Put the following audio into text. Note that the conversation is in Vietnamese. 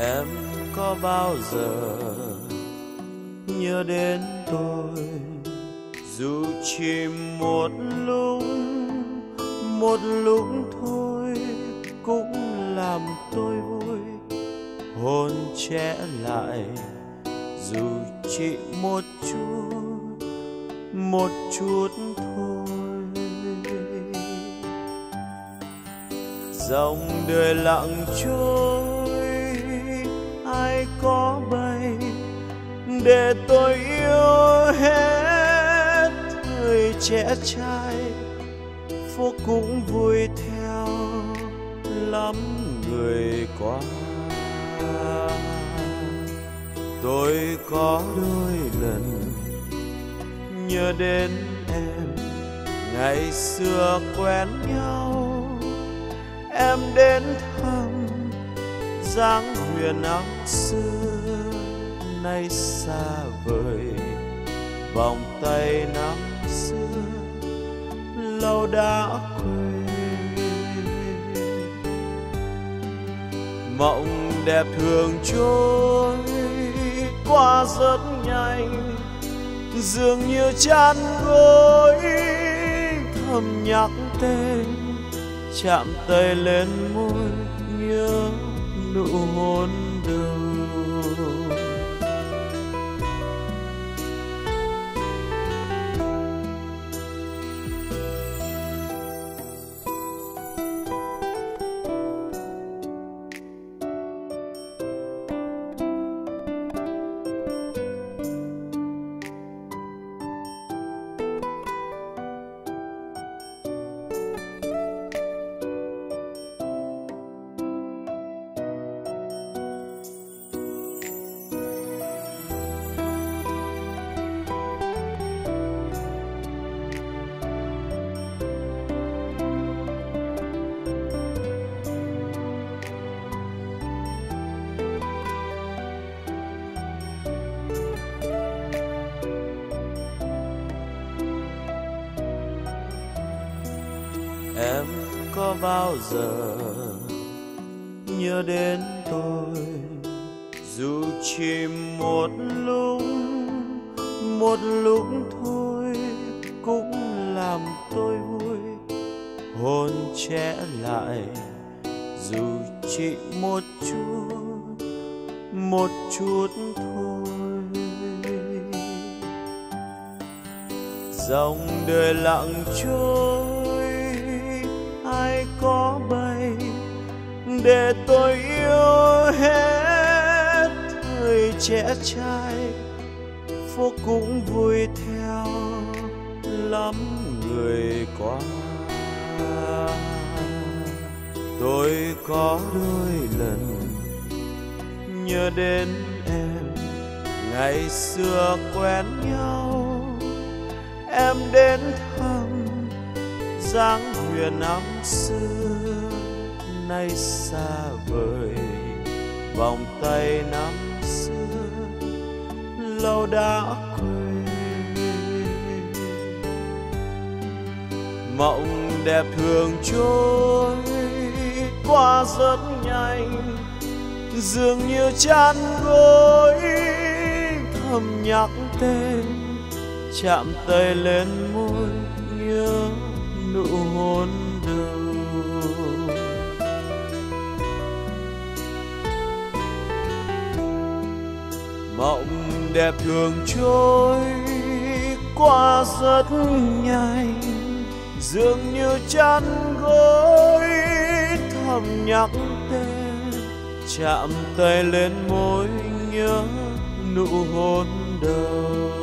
em có bao giờ nhớ đến tôi? Dù chỉ một lúc một lúc thôi cũng làm tôi vui. Hôn trẻ lại dù chỉ một chút một chút thôi. Dòng đời lặng trôi có bay để tôi yêu hết thời trẻ trai. Phố cũng vui theo lắm người qua tôi có đôi lần nhớ đến em, ngày xưa quen nhau. Em đến thăm dáng huyền áo xưa nay xa vời. Vòng tay năm xưa lâu đã quên. Mộng đẹp thường trôi qua rất nhanh, dường như chán gối thầm nhắc tên chạm tay lên môi nhớ nụ hôn đầu em có bao giờ nhớ đến tôi? Dù chỉ một lúc một lúc thôi cũng làm tôi vui. Hôn trẻ lại, dù chỉ một chút một chút thôi. Dòng đời lặng trôi để tôi yêu hết thời trẻ trai. Phố cũng vui theo lắm người qua. Tôi có đôi lần nhớ đến em, ngày xưa quen nhau. Em đến thăm dáng huyền năm xưa nay xa vời, vòng tay năm xưa lâu đã quên. Mộng đẹp thường trôi qua rất nhanh, dường như chán gối, thầm nhắc tên, chạm tay lên môi nhớ nụ hôn đẹp thường trôi qua rất nhanh, dường như chăn gối thầm nhắc tên, chạm tay lên môi nhớ nụ hôn đầu